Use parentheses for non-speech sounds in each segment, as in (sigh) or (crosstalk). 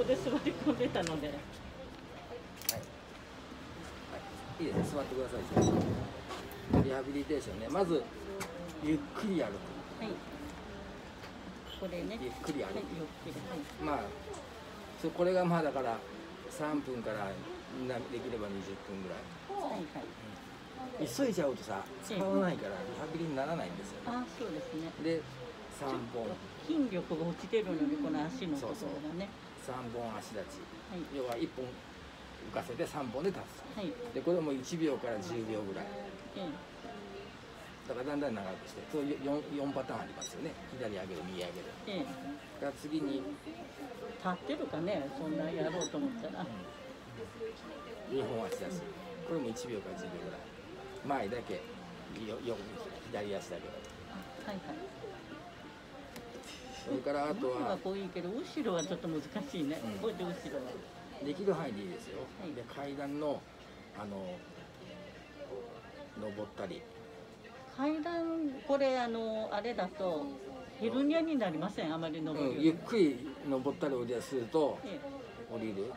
こで座り込んでたので。はい、い。いですね。座ってください。リハビリテーションね。まずゆっくりやるはい。これね。ゆっくりやる。はい。ゆっくりはいまあそうこれがまあだから3分からなできれば20分ぐらい。はいはい。急いじゃうとさ使わないからリハビリにならないんですよあそうですね。で3本。筋力が落ちてるのにこの足のところがね3本足立ち。はい。要は1本浮かせて3本で立つ。はい。でこれも1秒から10秒ぐらい。えだからだんだん長くしてそう 4, 4パターンありますよね。左上げる右上げる。ええ。え次に。立ってるかねそんなやろうと思ったら。2本足立ち。これも1秒から10秒ぐらい。前だけよよ左足だけあはいはいそれからあと前ははこういいけど後ろはちょっと難しいね、うん。こうやって後ろは。できる範囲でいいですよ、はい。で階段のあの登ったり。階段これあのあれだとヘルニアになりません？あまり登うん、ゆっくり登ったり降りたりするとえ。降りる。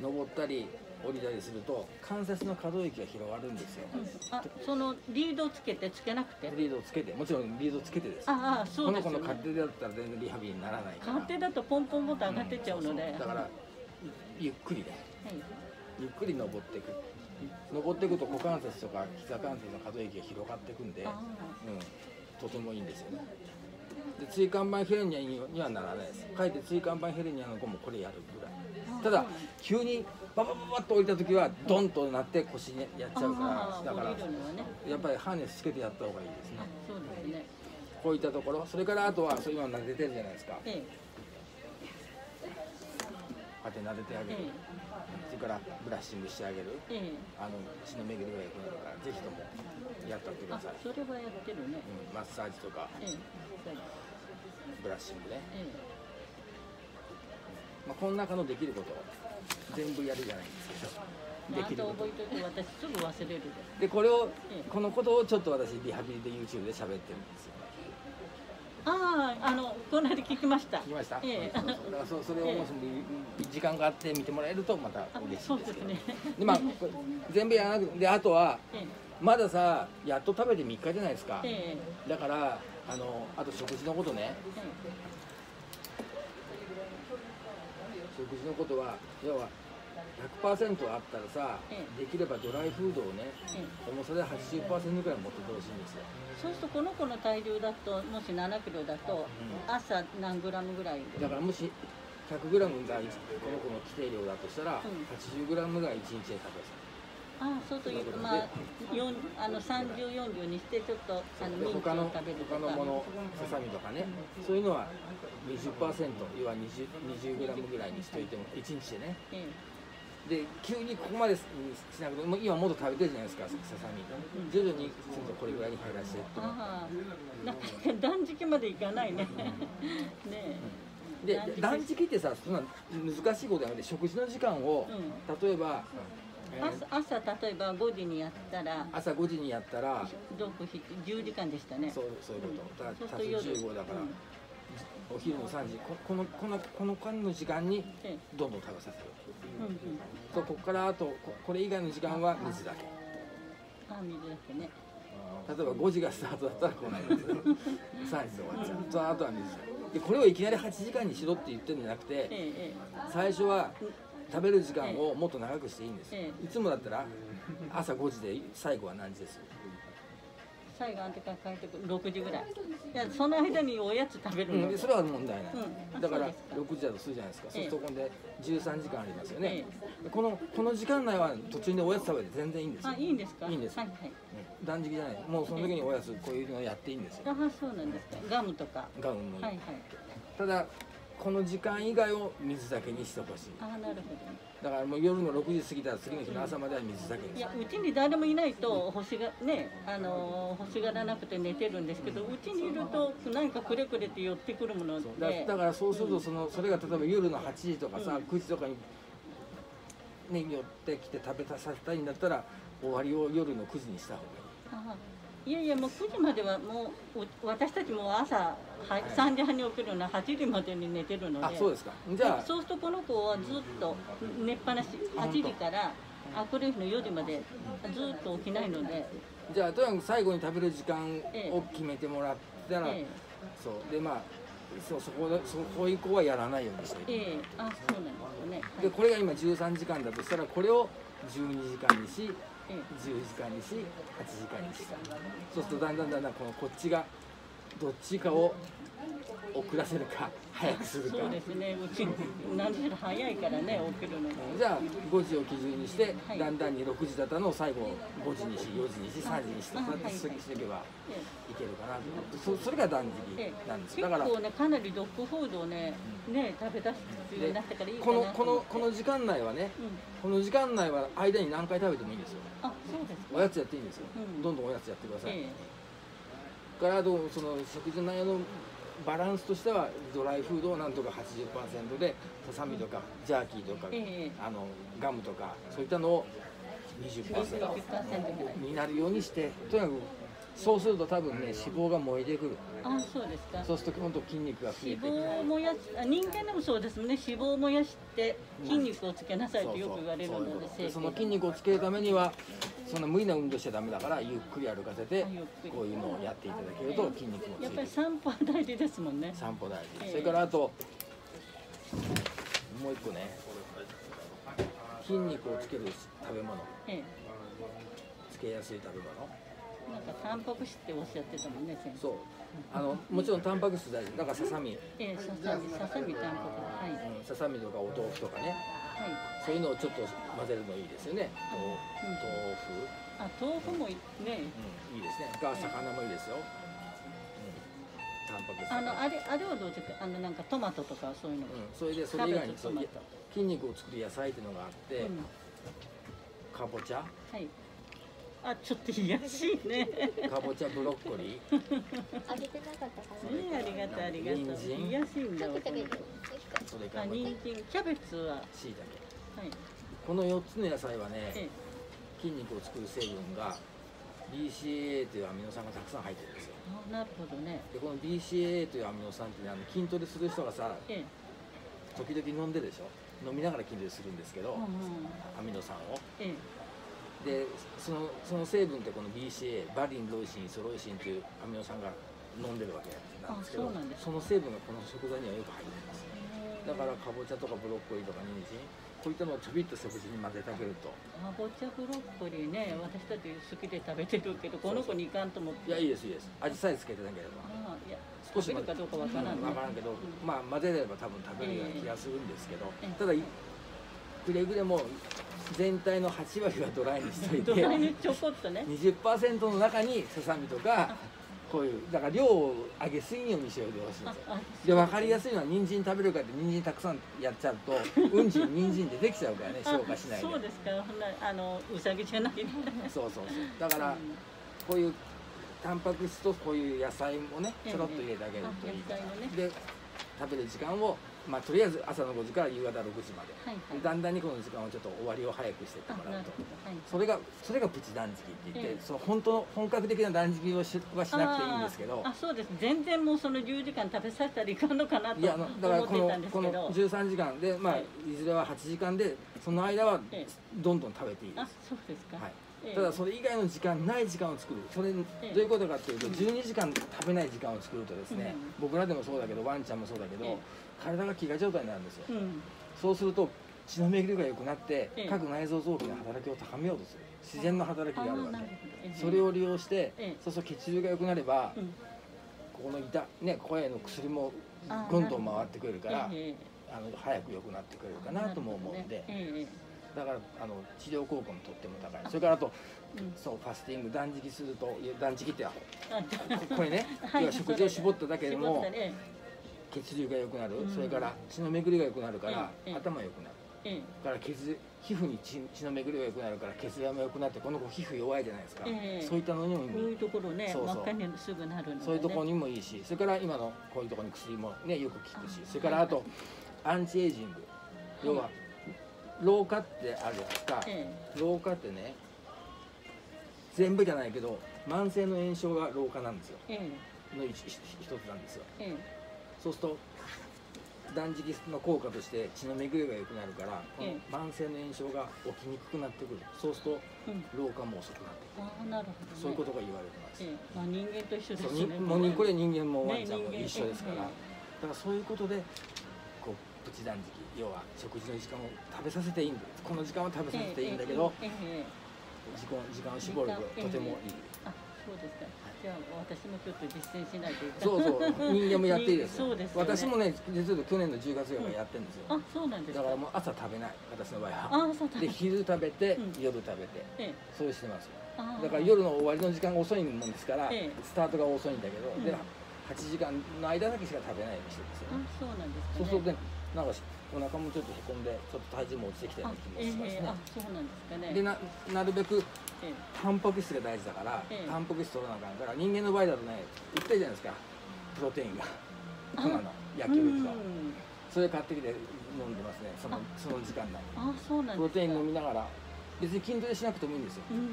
登ったり降りたりすると関節の可動域が広がるんですよ。あそのリードつけてつけなくて？リードをつけてもちろんリードつけてです。ああそこの子うですよね。の勝手だったら全然リハビリにならないから。勝手だとポンポンボタン上がってっちゃうので、ん。だからゆっくりではい。ゆっくり登っていく。登っていくと股関節とか膝関節の可動域が広がっていくんで、あうん、とてもいいんですよね。で椎間板ヘルニアににはならないです。かえって椎間板ヘルニアの子もこれやるぐらい。あただ急にババババッと降りた時はドンとなって腰にやっちゃうあからだからやっぱりハーネスつけてやった方がいいですね。あそうですね。こういったところそれからあとはそう今撫でてるじゃないですか。こえ。うやって撫でてあげる。ええ。それからブラッシングしてあげる。あの血の巡りが良くなるからぜひともやってってくだあさい、それはやってるね。うん、マッサージとかブラッシングね、えまあ、この中のできることを全部やるじゃないんですけどできること。と覚えといて私すぐ忘れるで。でこれをええ。このことをちょっと私リハビリで YouTube で喋ってるんですよ。あああのこの間聞きました。聞きました、ええ。そうそう。だからそそれをもし時間があって見てもらえるとまたあ嬉しいでけど。そうですすね。でまあ全部やらなくてであとはえまださやっと食べて3日じゃないですか。だからあのあと食事のことね食事のことは要は100%あったらさ、えできればドライフードをね重さで80%ぐらい持っててほしいんですよ。そうするとこの子の体重だともし7キロだと朝何グラムぐらい？だからもし 100g がこの子の規定量だとしたら、ん。80g が1日で食べさああそうというまあ四あの3040にしてちょっとあのでミンチ他のを食べるとか他のものささみとかね。そういうのは20%要は 20, 20g ぐらいにしといても1日でね。えで急にここまでしなくてもう今もっと食べてるじゃないですかささみ徐々にちょっとこれぐらいに減らしていってえああ。なかなか断食までいかないね。ねで断食。ってさそんな難しいことじゃなくて食事の時間を、う例えば、ええー朝朝例えば5時にやったら朝5時にやったら6 10時間でしたね。そうそういうこと。だそうから足すすると夜。15だから、うん。お昼の3時ここのこのこの間の時間にえどんどん食べさせる。えうんうん。そうここからあとここれ以外の時間は水だけ。あ水だけね。例えば5時がスタートだったらこうなります。(laughs) 3時で終わっちゃう。その後は水だけ。でこれをいきなり8時間にしろって言ってるんじゃなくて最初は食べる時間をもっと長くしていいんです。えいつもだったら朝5時で最後は何時です？え最後あんたから帰ってくる6時ぐらい。いやその間におやつ食べるの、うん、それは問題ない、うんあだからそうですか。6時だとするじゃないですか、ええ。そうするとこんで13時間ありますよね。このこの時間内は途中でおやつ食べて全然いいんですよ。あいいんですか？いいんです。はいはい。うん。断食じゃない。もうその時におやつこういうのやっていいんですよ。あそうなんですか。ガムとか。ガウンもいい、はいはい。ただこの時間以外を水だけにしてほしい。あなるほど。ねだからもう夜の6時過ぎたら次の日の朝までは水だけにい。やうちに誰もいないと星がねあのー欲しがらなくて寝てるんですけどうちにいると何かくれくれって寄ってくるものだでだからそうするとそのそれが例えば夜の8時とかさ、9時とかに、ね、寄ってきて食べさせたいんだったら終わりを夜の9時にした方がいい。あいやいやもう9時まではもうお私たちも朝は3時半に起きるのは8時までに寝てるのであそうですか。じゃあそうするとこの子はずっと寝っぱなし8時からあこれ日の4時までずっと起きないので、じゃあとにかく最後に食べる時間を決めてもらったら、えそう。でまあそうそこでそこ以降はやらないようにしてえええ。あそうなんですよね、はい。でこれが今13時間だとしたらこれを12時間にしえ10時間にし8時間にし。そうするとだんだんだんだんこのこっちがどっちかを遅らせるか早くするか。そうですね。うち何時ら早いからね起きるのがじゃあ5時を基準にして、はい。だんだんに6時だったのを最後5時にし4時にし3時にしてあそうやってはいしていけばえいけるかなとそそれが断食えなんです。結だから構ねかなりドッグフードをねね食べ出す必要になったからいいかこのなとこの思って。この時間内はねうん。この時間内は間に何回食べてもいいんですよ。あそうですおやつやっていいんですよ、うん。どんどんおやつやってください、えからあとその食事内容のバランスとしてはドライフードをなんとか80%でささみとかジャーキーとか、ええあのガムとかそういったのをえ20% 60%ぐらい。になるようにしてとにかくそうすると多分ね脂肪が燃えてくる。あそうですか。そうすると今度筋肉が増えて脂肪を燃やしあ人間でもそうですね。脂肪を燃やして筋肉をつけなさいとよく言われるのでそうそう整形でその筋肉をつけるためにはそんな無理な運動しちゃダメだからゆっくり歩かせてこういうのをやっていただけると筋肉もつやっぱり散歩は大事ですもんね。散歩大事、ええ。それからあともう一個ね。筋肉をつける食べ物。えつけやすい食べ物。えなんかタンパク質っておっしゃってたもんね先生。そう。あのもちろんタンパク質大事。だからささみ、ええささみ。ささみタンパク質はい。ささみとかお豆腐とかね。そういうのをちょっと混ぜるのいいですよね。豆豆腐、あ豆腐もいね。うん、いいですね。が魚もいいですよ、うん、タンパク質あのあれあれはどうですか？あのなんかトマトとかそういうの、うん、それでそれ以外に筋肉を作る野菜っていうのがあって、うん。かぼちゃはいあちょっと癒やしいね。ねかぼちゃブロッコリー？あげてなかったかな。ありがとうありがとう。人参？癒やしいんだ。それか。らあ人参キャベツは。しいたけはい。この4つの野菜はねええ筋肉を作る成分が BCAA というアミノ酸がたくさん入ってるんですよ。あなるほどね。でこの BCAA というアミノ酸っていうのはあの筋トレする人がさええ。時々飲んでるでしょ？飲みながら筋トレするんですけど、うんうん。アミノ酸を。ええでそのその成分ってこの BCA バリンロイシンソロイシンというアミノ酸が飲んでるわけなんですけどあその成分がこの食材にはよく入ってます。だからかぼちゃとかブロッコリーとか人参こういったのをちょびっと食事に混ぜてあげると。かぼちゃブロッコリーね私たち好きで食べてるけどこの子にいかんと思って。いやいいですいいです。味さえつけてなければ。ああいや少し食べるかどうかわからんね分からんけど、うんまあ混ぜれば多分食べるような気がするんですけど、ええただくれぐれも全体の8割はドライにしとい (laughs) ドてちょこっとね。20%の中にささみとかこういうだから量を上げすぎんようにしようでほしいんですで分かりやすいのは人参食べるかって人参たくさんやっちゃうとうんちに人参出てきちゃうからね消化しないで。そうですか。ほんなあのうさぎじゃないね。そうそうそう。だからこういうタンパク質とこういう野菜もねちょろっと入れてあげるといいあ野菜のね。で食べる時間をまあとりあえず朝の5時から夕方6時まで、はいはい。だんだんにこの時間をちょっと終わりを早くしていってあもらうと。はいそれがそれがプチ断食って言って、ええ。その本当の本格的な断食をしはしなくていいんですけど。あーあそうです全然もうその10時間食べさせたらいかんのかなといやだからこの思ってたんですこのけど13時間でまあ、はい。い、ずれは8時間でその間はええ。どんどん食べていいであす、そうですか、はい。ええただそれ以外の時間ない時間を作る。それどうええいうことかっていうと12時間食べない時間を作るとですね、う僕らでもそうだけどワンちゃんもそうだけど、ええ体が飢餓状態になるんですよ、うん。そうすると血の巡りが良くなって、ええ各内臓臓器の働きを高めようとする。自然の働きがあるわけ。それを利用して、ええそうすると血流が良くなれば、うん。ここの痛ね声の薬もどんどん回ってくれるからええあの早く良くなってくれるかなとも思うんで、だからあの治療効果もとっても高い。それからあとえうん。そうファスティング断食すると断食ってあこれね、(laughs) はい要は食事を絞っただけで絞もね。血流が良くなる、うん。それから血の巡りが良くなるから、ええ頭良くなる。えから血皮膚に血血の巡りが良くなるから血流も良くなってこの子皮膚弱いじゃないですか、ええ。そういったのにもこういうところねそうそう。にすぐなるので、ね、そういうところにもいいしそれから今のこういうところに薬もねよく効くしそれからあとアンチエイジング。要は老化ってあるじゃないですか。え老化ってね全部じゃないけど慢性の炎症が老化なんですよ。ええ。の一つなんですよ。えそうすると断食の効果として血の巡りが良くなるから、このえ慢性の炎症が起きにくくなってくる。そうすると老化も遅くなってくる、ああなるほど、ね、そういうことが言われてます、ええ。まあ人間と一緒ですね。にもうにこれ人間もワンちゃんも一緒ですから、え。だからそういうことでプチ断食要は食事の時間を食べさせていいんだ。この時間は食べさせていいんだけど、時間時間を絞るととてもいい、あそうですか。じゃあ私もちょっと実践しないといけない。そうそう。人間もやっていいですよ。(laughs) そうです私もね実は去年の10月ぐらいからやってるんですよ、あそうなんですか。だからもう朝食べない。私の場合は。あそうだで昼食べて、うん。夜食べて。ええ。そうしてますよ。だから夜の終わりの時間が遅いもんですから、ええ。スタートが遅いんだけど、うん。で8時間の間だけしか食べないようにしてるんですよ。あね、そうなんですか、ね、そうするとねなんかお腹もちょっとへこんでちょっと体重も落ちてきたようあな気もえしますね、そうなんですかね。でななるべくええ。タンパク質が大事だから、ええ。タンパク質取らなあかんから人間の場合だとね売ってるじゃないですか。プロテインが。粉の薬局行くとうん。それ買ってきて飲んでますね。そのあ。その時間内あそうなんプロテイン飲みながら別に筋トレしなくてもいいんですよ。うんうん。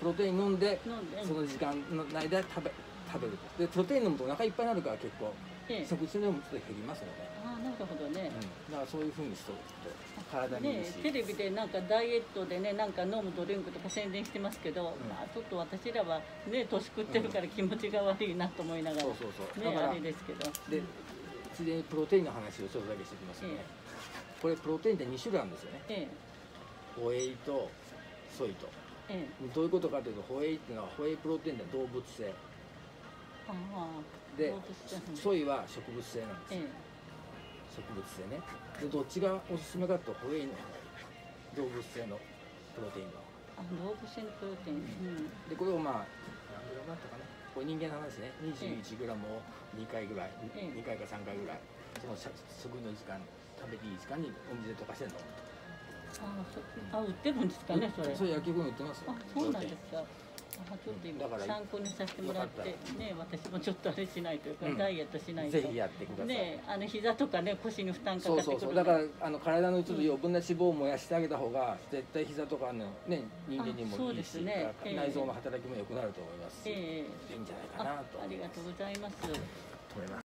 プロテイン飲んでその時間の間食べ食べるでプロテイン飲むとお腹いっぱいになるから結構。ええ食事の量もちょっと減りますよね、あなるほどね、うん、だからそういうふうにしとくと体にいいし、ねテレビでなんかダイエットでねなんか飲むドリンクとか宣伝してますけど、まあちょっと私らはね年食ってるから気持ちが悪いなと思いながら、そうそうそう。ねあれですけど。でついでにプロテインの話をちょっとだけしておきますよね、えこれプロテインって2種類あるんですよね。えホエイとソイと。ええ。どういうことかというとホエイっていうのはホエイプロテインって動物性でソイは植物性なんですよ。え植物性ね。でどっちがおすすめかとホエイの動物性のプロテインがあ動物性のプロテイン、うん。でこれをまあ何グラムだったかな。これ人間の話ね。21g を2回ぐらい、ええ。2回か3回ぐらい。その食食の時間食べていい時間にお水で溶かしてんの？あそあ売ってるんですかねそれ。そう薬局に売ってますよ。あそうなんですか。あちょっと今だから参考にさせてもらってね私もちょっとあれしないというか、うん。ダイエットしないと。ぜひやってください、ねあの膝とかね腰に負担かかってくる。そうそうだからあの体のちょっと余分な脂肪を燃やしてあげた方が絶対膝とかのね人間にもいいし、すねええ。内臓の働きも良くなると思いますし、ええ。いいんじゃないかあなとありがとうございます。思います